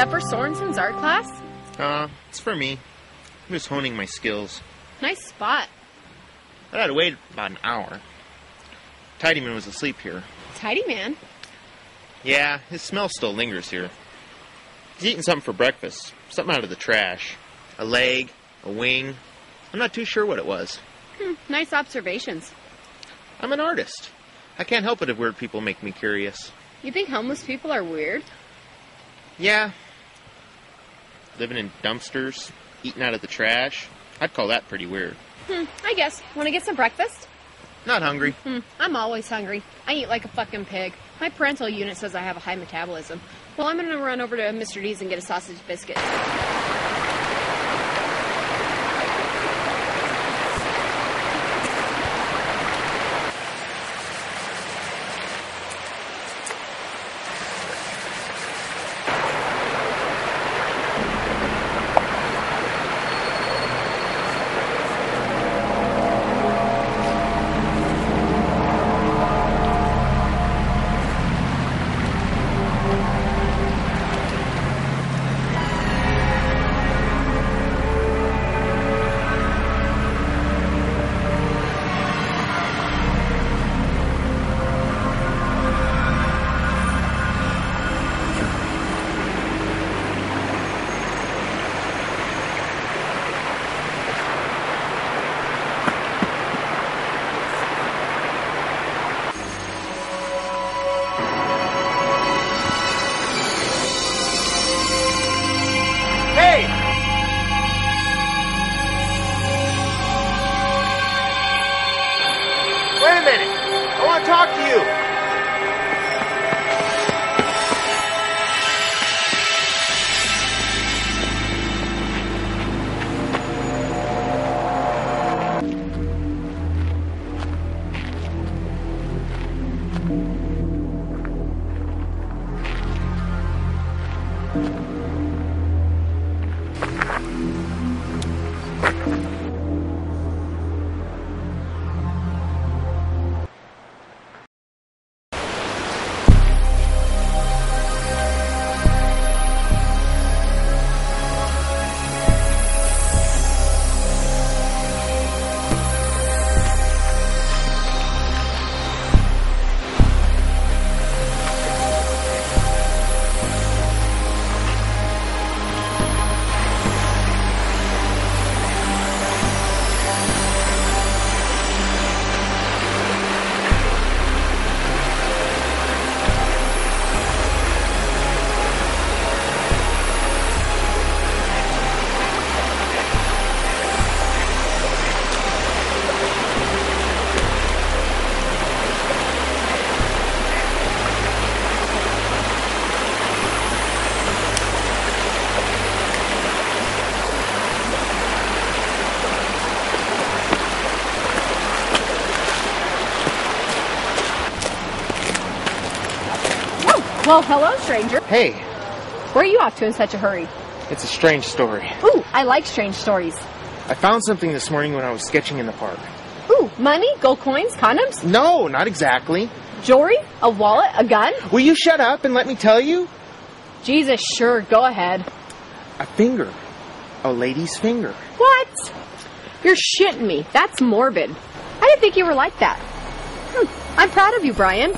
That for Sorensen's art class? Uh, it's for me. I'm just honing my skills. Nice spot. I had to wait about an hour. Tidyman was asleep here. Tidyman? Yeah, his smell still lingers here. He's eating something for breakfast. Something out of the trash. A leg, a wing. I'm not too sure what it was. Hmm, nice observations. I'm an artist. I can't help it if weird people make me curious. You think homeless people are weird? Yeah. Living in dumpsters, eating out of the trash. I'd call that pretty weird. Hmm, I guess. Want to get some breakfast? Not hungry. Hmm, I'm always hungry. I eat like a fucking pig. My parental unit says I have a high metabolism. Well, I'm gonna run over to Mr. D's and get a sausage biscuit. Well, hello, stranger. Hey, Where are you off to in such a hurry? it's a strange story. Ooh, I like strange stories. I found something this morning when I was sketching in the park. Ooh, money, gold coins, condoms, No, not exactly. jewelry, a wallet, a gun. Will you shut up and let me tell you? Jesus, sure, go ahead. A finger. A lady's finger. What? You're shitting me. That's morbid. I didn't think you were like that. Hmm, I'm proud of you, Brian.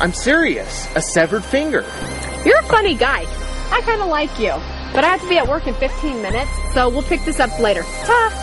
I'm serious. A severed finger. You're a funny guy. I kind of like you. But I have to be at work in 15 minutes, so we'll pick this up later. Ta!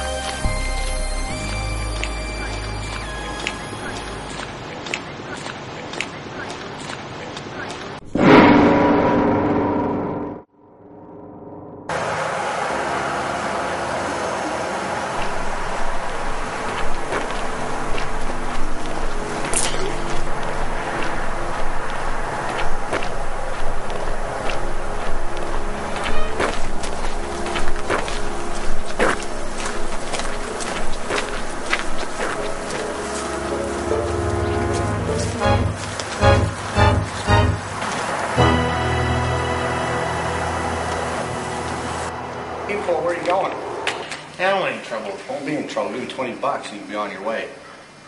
Be in trouble. Give me 20 bucks and you can be on your way.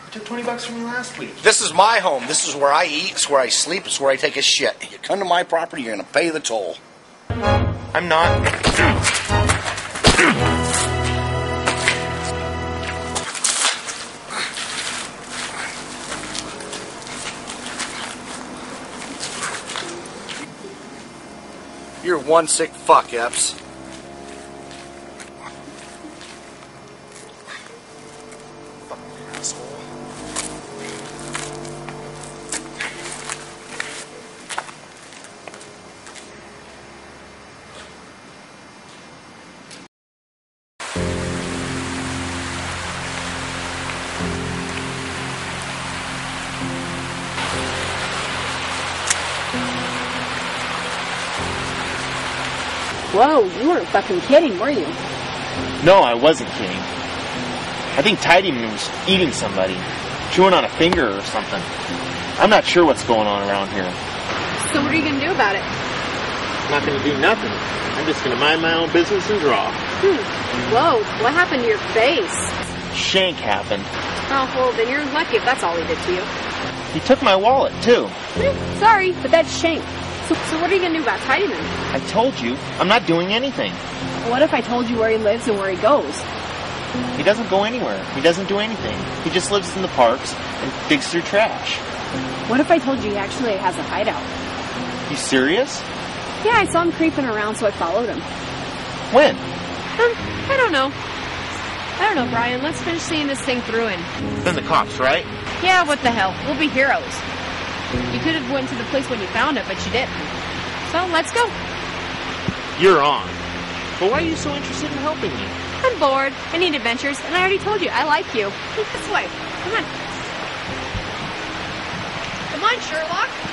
You took 20 bucks from me last week. This is my home. This is where I eat. It's where I sleep. It's where I take a shit. You come to my property, you're going to pay the toll. I'm not. You're one sick fuck, Epps. Whoa, you weren't fucking kidding, were you? No, I wasn't kidding. I think Tidyman was eating somebody, chewing on a finger or something. I'm not sure what's going on around here. So what are you gonna do about it? I'm not going to do nothing. I'm just going to mind my own business and draw. Hmm. Whoa, what happened to your face? Shank happened. Oh, well, then you're lucky if that's all he did to you. He took my wallet, too. Hmm, sorry, but that's Shank. So, so what are you gonna do about Tidyman? I told you, I'm not doing anything. What if I told you where he lives and where he goes? He doesn't go anywhere. He doesn't do anything. He just lives in the parks and digs through trash. What if I told you he actually has a hideout? You serious? Yeah, I saw him creeping around, so I followed him. When? Um, I don't know. I don't know, Brian. Let's finish seeing this thing through and Then the cops, right? Yeah, what the hell? We'll be heroes. You could have went to the place when you found it, but you didn't. So let's go. You're on. But why are you so interested in helping me? I'm bored. I need adventures, and I already told you I like you. This way. Come on. Come on, Sherlock.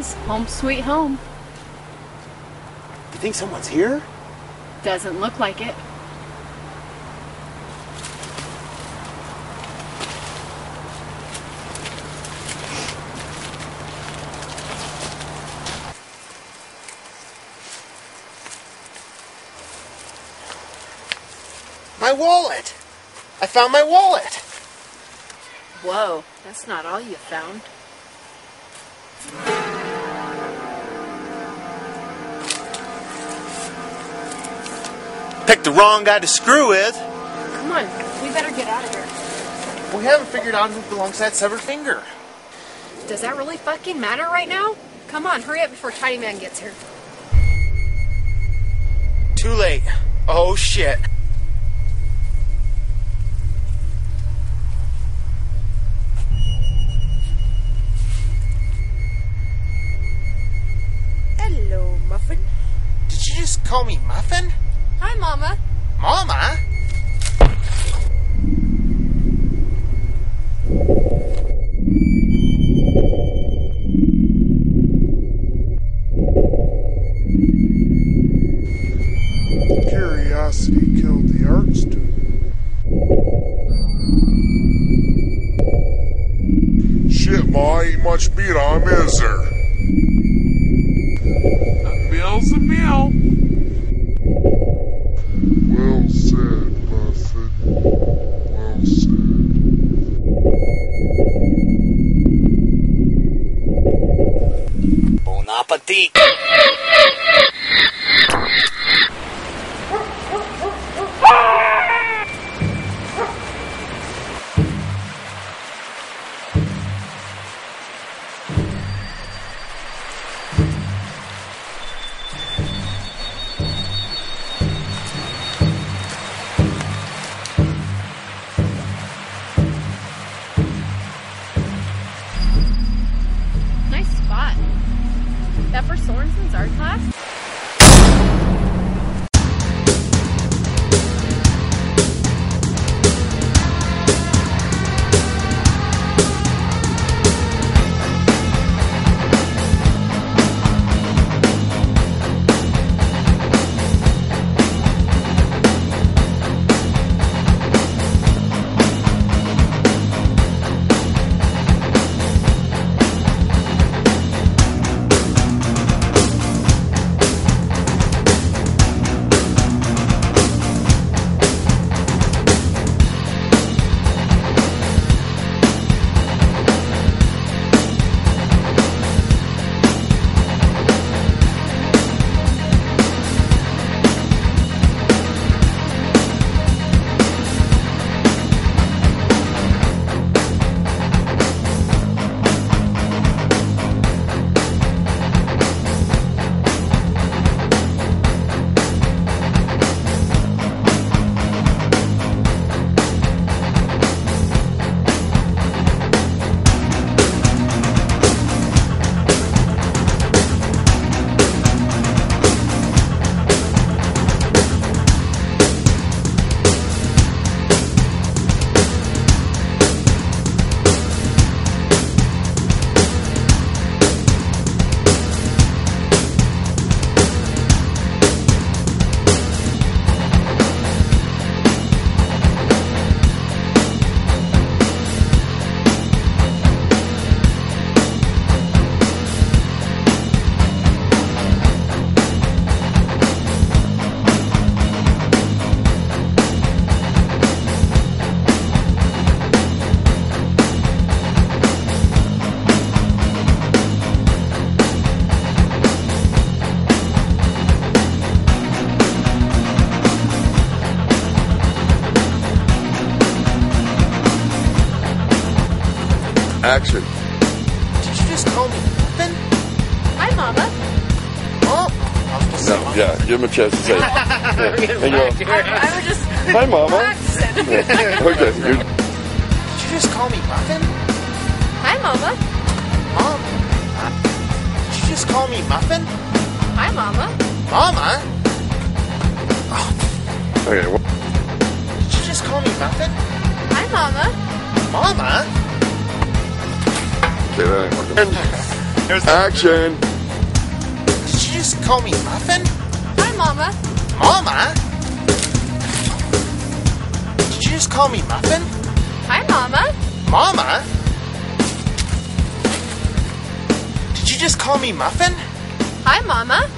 Home sweet home. You think someone's here? Doesn't look like it. My wallet! I found my wallet! Whoa, that's not all you found. Picked the wrong guy to screw with. Come on, we better get out of here. We haven't figured out who belongs to that severed finger. Does that really fucking matter right now? Come on, hurry up before Tidyman gets here. Too late. Oh shit. Hello, Muffin. Did you just call me Muffin? Hi, Mama. Mama? Curiosity killed the art student. Shit, Ma, ain't much meat on 'em, is there? A meal's a meal. Well said, Muffin. Well said. Bon for Sorensen's art class? Action. Did you just call me muffin? Hi, Mama. Oh, I was supposed to say No, yeah, give him a chance to say it. We're getting Hey, back I was just Hi, Mama. practicing. Okay, you're, Did you just call me muffin? Hi, Mama. Mom? Did you just call me muffin? Hi, Mama. Mama? okay, well, Did you just call me muffin? Hi, Mama. Mama? Okay, that ain't working. There's Action. Did you just call me muffin? Hi, Mama. Mama? Did you just call me muffin? Hi, Mama. Mama? Did you just call me muffin? Hi, Mama.